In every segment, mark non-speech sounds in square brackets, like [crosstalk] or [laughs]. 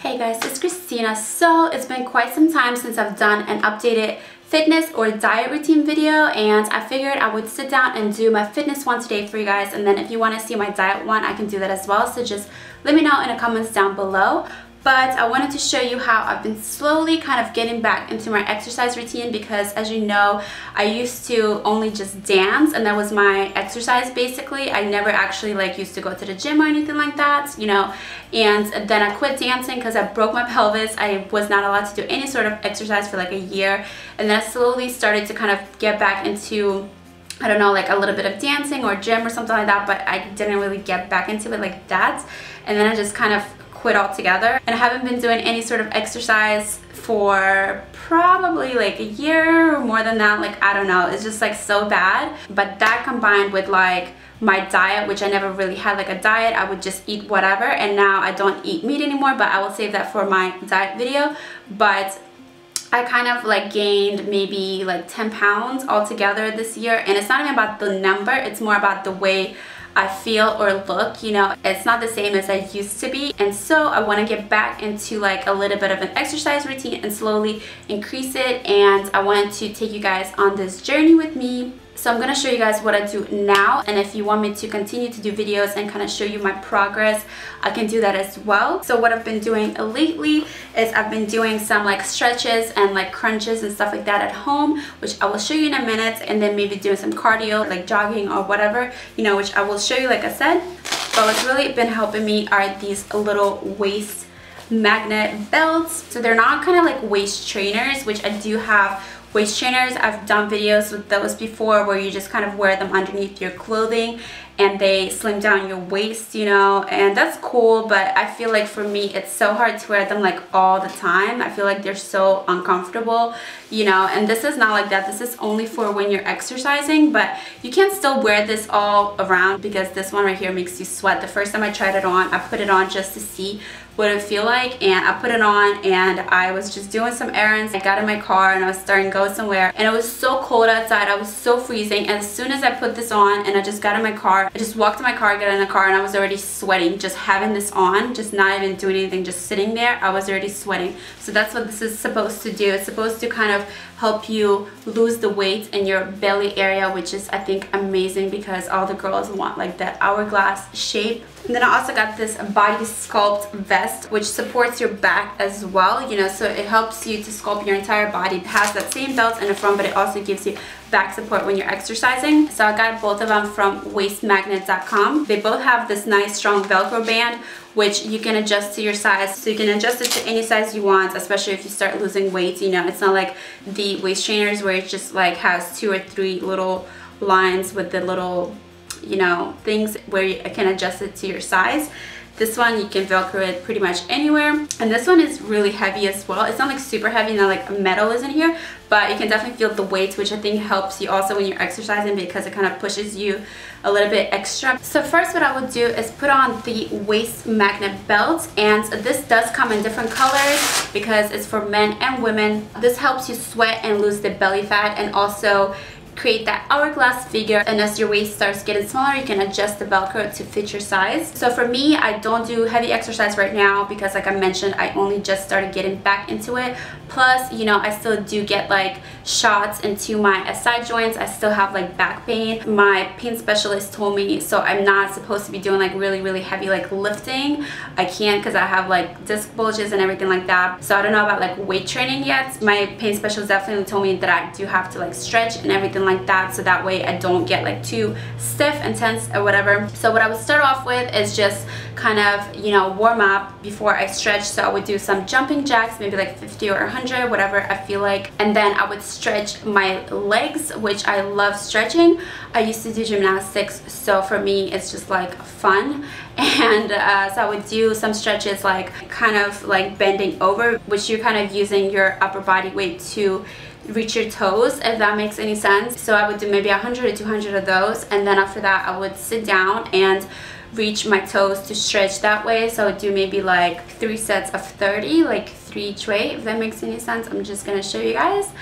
Hey guys, it's Kristina. So it's been quite some time since I've done an updated fitness or diet routine video and I figured I would sit down and do my fitness one today for you guys and then if you want to see my diet one I can do that as well so just let me know in the comments down below but I wanted to show you how I've been slowly kind of getting back into my exercise routine because as you know I used to only just dance and that was my exercise basically. I never actually like used to go to the gym or anything like that you know? And then I quit dancing because I broke my [laughs] pelvis. I was not allowed to do any sort of exercise for like a year. And then I slowly started to kind of get back into I don't know, like a little bit of dancing or gym or something like that, but I didn't really get back into it like that. And then I just kind of quit altogether. And I haven't been doing any sort of exercise for probably like a year or more than that. Like I don't know. It's just like so bad. But that combined with like my diet which I never really had like a diet I would just eat whatever. And now I don't eat meat anymore but I will save that for my diet video. But I kind of like gained maybe like 10 pounds altogether this year. And it's not even about the number. It's more about the way I feel or look, you know, it's not the same as I used to be. And so I want to get back into like a little bit of an exercise routine and slowly increase it. And I wanted to take you guys on this journey with me so I'm going to show you guys what I do now and if you want me to continue to do videos and kind of show you my progress, I can do that as well. So what I've been doing lately is I've been doing some like stretches and like crunches and stuff like that at home, which I will show you in a minute and then maybe doing some cardio like jogging or whatever, you know, which I will show you like I said. But what's really been helping me are these little waist magnet belts. So they're not kind of like waist trainers, which I do have waist trainers. I've done videos with those before where you just kind of wear them underneath your clothing and they slim down your waist, you know, and that's cool, but I feel like for me, it's so hard to wear them like all the time. I feel like they're so uncomfortable, you know, and this is not like that. This is only for when you're exercising, but you can still wear this all around because this one right here makes you sweat. The first time I tried it on, I put it on just to see what it feel like and I put it on and I was just doing some errands. I got in my car and I was starting to go somewhere and it was so cold outside. I was so freezing and as soon as I put this on and I just got in my car, I just walked to my car, got in the car and I was already sweating just having this on, just not even doing anything, just sitting there. I was already sweating. So that's what this is supposed to do. It's supposed to kind of help you lose the weight in your belly area which is I think amazing because all the girls want like that hourglass shape and then I also got this body sculpt vest which supports your back as well you know so it helps you to sculpt your entire body it has that same belt in the front but it also gives you back support when you're exercising so I got both of them from waistmagnet.com they both have this nice strong velcro band which you can adjust to your size. So you can adjust it to any size you want, especially if you start losing weight. You know, it's not like the waist trainers where it just like has two or three little lines with the little, you know, things where you can adjust it to your size. This one you can velcro it pretty much anywhere and this one is really heavy as well. It's not like super heavy, not like metal is in here but you can definitely feel the weight which I think helps you also when you're exercising because it kind of pushes you a little bit extra. So first what I would do is put on the waist magnet belt and this does come in different colors because it's for men and women. This helps you sweat and lose the belly fat and also create that hourglass figure and as your waist starts getting smaller you can adjust the velcro to fit your size. So for me I don't do heavy exercise right now because like I mentioned I only just started getting back into it. Plus you know I still do get like shots into my SI joints. I still have like back pain. My pain specialist told me so I'm not supposed to be doing like really really heavy like lifting. I can't because I have like disc bulges and everything like that. So I don't know about like weight training yet. My pain specialist definitely told me that I do have to like stretch and everything like that so that way I don't get like too stiff and tense or whatever. So what I would start off with is just kind of, you know, warm up before I stretch. So I would do some jumping jacks, maybe like 50 or 100, whatever I feel like. And then I would stretch my legs, which I love stretching. I used to do gymnastics, so for me it's just like fun. And uh, so I would do some stretches like kind of like bending over, which you're kind of using your upper body weight to reach your toes if that makes any sense. So I would do maybe 100 or 200 of those and then after that I would sit down and reach my toes to stretch that way. So I would do maybe like three sets of 30 like each way if that makes any sense I'm just gonna show you guys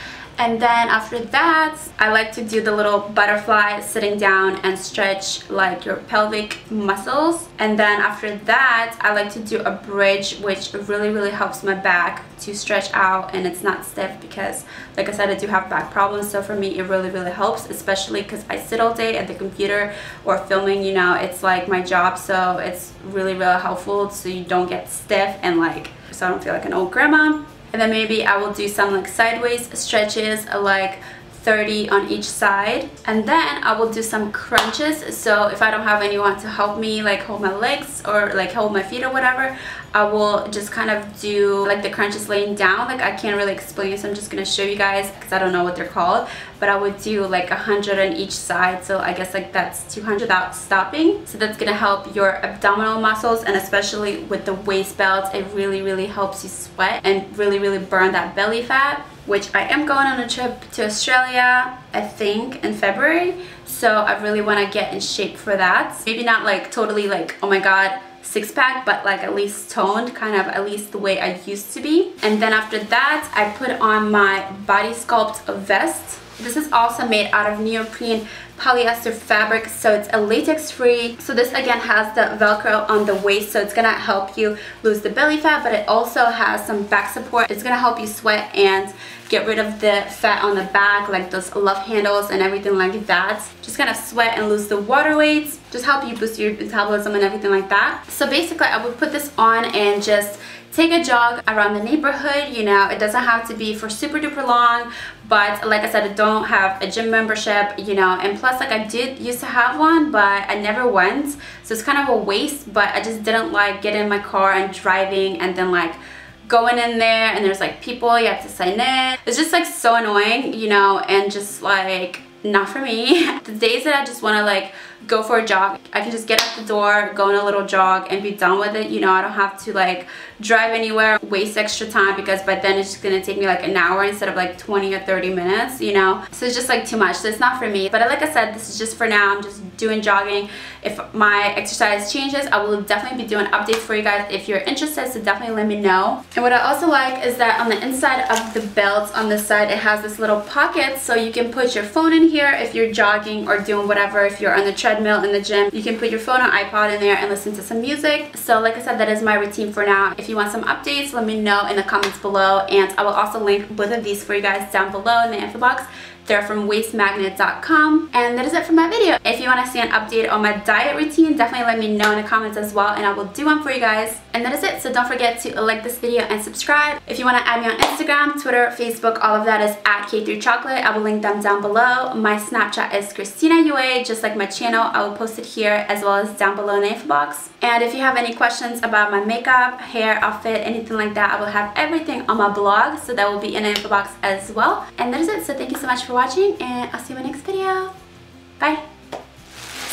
And then after that, I like to do the little butterfly sitting down and stretch like your pelvic muscles. And then after that, I like to do a bridge, which really, really helps my back to stretch out and it's not stiff because like I said, I do have back problems. So for me, it really, really helps, especially because I sit all day at the computer or filming, you know, it's like my job. So it's really, really helpful so you don't get stiff and like, so I don't feel like an old grandma. And then maybe I will do some like sideways stretches like 30 on each side and then I will do some crunches. So if I don't have anyone to help me like hold my legs or like hold my feet or whatever I will just kind of do like the crunches laying down. Like I can't really explain so I'm just gonna show you guys because I don't know what they're called. But I would do like 100 on each side. So I guess like that's 200 without stopping. So that's gonna help your abdominal muscles and especially with the waist belt it really really helps you sweat and really really burn that belly fat which I am going on a trip to Australia I think in February. So I really want to get in shape for that. Maybe not like totally like oh my god six pack but like at least toned kind of at least the way I used to be. And then after that I put on my body sculpt vest. This is also made out of neoprene polyester fabric so it's a latex free. So this again has the velcro on the waist so it's gonna help you lose the belly fat but it also has some back support. It's gonna help you sweat and get rid of the fat on the back like those love handles and everything like that. Just kind of sweat and lose the water weights. Just help you boost your metabolism and everything like that. So basically I would put this on and just take a jog around the neighborhood you know it doesn't have to be for super duper long but like I said I don't have a gym membership you know and plus like I did used to have one but I never went so it's kind of a waste but I just didn't like get in my car and driving and then like going in there and there's like people you have to sign in. It's just like so annoying you know and just like not for me. [laughs] The days that I just want to like go for a jog I can just get out the door go on a little jog and be done with it you know I don't have to like drive anywhere, waste extra time because by then it's just gonna take me like an hour instead of like 20 or 30 minutes, you know? So it's just like too much. So it's not for me. But like I said, this is just for now. I'm just doing jogging. If my exercise changes, I will definitely be doing updates for you guys if you're interested. So definitely let me know. And what I also like is that on the inside of the belt, on the side, it has this little pocket so you can put your phone in here if you're jogging or doing whatever. If you're on the treadmill in the gym, you can put your phone or iPod in there and listen to some music. So like I said, that is my routine for now. If you want some updates, let me know in the comments below. And I will also link both of these for you guys down below in the info box. They're from waistmagnet.com. And that is it for my video. If you want to see an update on my diet routine, definitely let me know in the comments as well and I will do one for you guys. And that is it. So don't forget to like this video and subscribe. If you want to add me on Instagram, Twitter, Facebook, all of that is at K3Chocolate. I will link them down below. My Snapchat is Kristina UA, just like my channel. I will post it here as well as down below in the info box. And if you have any questions about my makeup, hair, outfit, anything like that, I will have everything on my blog. So that will be in the info box as well. And that is it. So thank you so much for watching and I'll see you in my next video. Bye!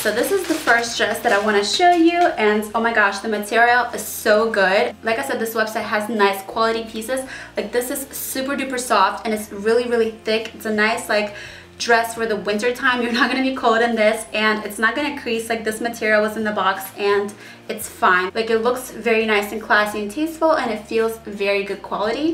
So this is the first dress that I want to show you and oh my gosh the material is so good. Like I said this website has nice quality pieces. Like this is super duper soft and it's really really thick. It's a nice like dress for the winter time. [laughs] You're not going to be cold in this and it's not going to crease like this material was in the box and it's fine. Like it looks very nice and classy and tasteful and it feels very good quality.